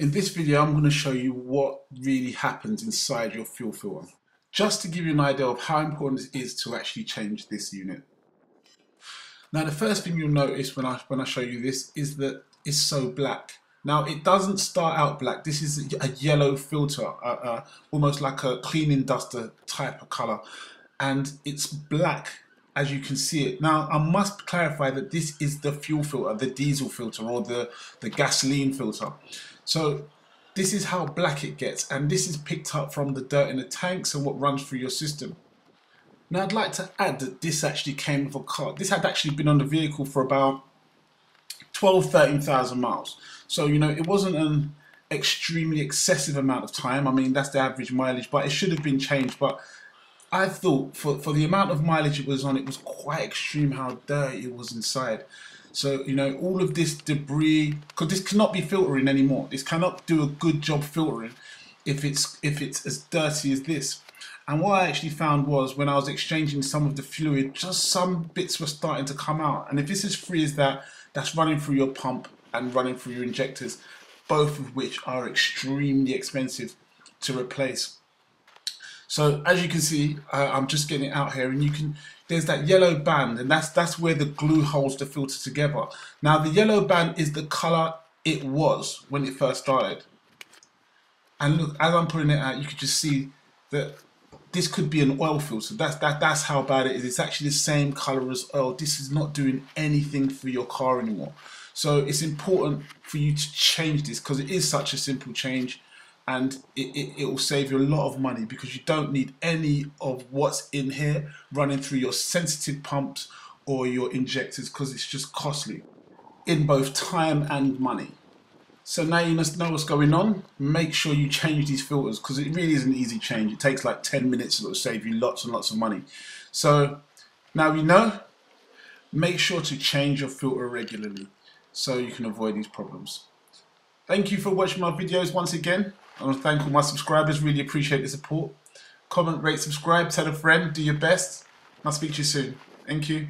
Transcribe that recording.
In this video I'm going to show you what really happens inside your fuel filter. Just to give you an idea of how important it is to actually change this unit. Now the first thing you'll notice when I, when I show you this is that it's so black. Now it doesn't start out black, this is a yellow filter, uh, uh, almost like a cleaning duster type of colour and it's black as you can see it. Now I must clarify that this is the fuel filter, the diesel filter or the, the gasoline filter. So this is how black it gets and this is picked up from the dirt in the tanks and what runs through your system. Now I'd like to add that this actually came with a car. This had actually been on the vehicle for about 12, 13,000 miles. So, you know, it wasn't an extremely excessive amount of time. I mean, that's the average mileage, but it should have been changed. But I thought for, for the amount of mileage it was on, it was quite extreme how dirty it was inside. So, you know, all of this debris, because this cannot be filtering anymore. This cannot do a good job filtering if it's if it's as dirty as this. And what I actually found was when I was exchanging some of the fluid, just some bits were starting to come out. And if this is free as that, that's running through your pump and running through your injectors, both of which are extremely expensive to replace. So as you can see, uh, I'm just getting it out here and you can, there's that yellow band and that's, that's where the glue holds the filter together. Now the yellow band is the color it was when it first started. And look, as I'm putting it out, you can just see that this could be an oil filter. That's that. That's how bad it is. It's actually the same color as oil. This is not doing anything for your car anymore. So it's important for you to change this because it is such a simple change and it, it, it, will save you a lot of money because you don't need any of what's in here running through your sensitive pumps or your injectors because it's just costly in both time and money. So now you must know what's going on. Make sure you change these filters because it really is an easy change. It takes like 10 minutes and it'll save you lots and lots of money. So now you know, make sure to change your filter regularly so you can avoid these problems. Thank you for watching my videos once again. I want to thank all my subscribers, really appreciate the support. Comment, rate, subscribe, tell a friend, do your best. I'll speak to you soon. Thank you.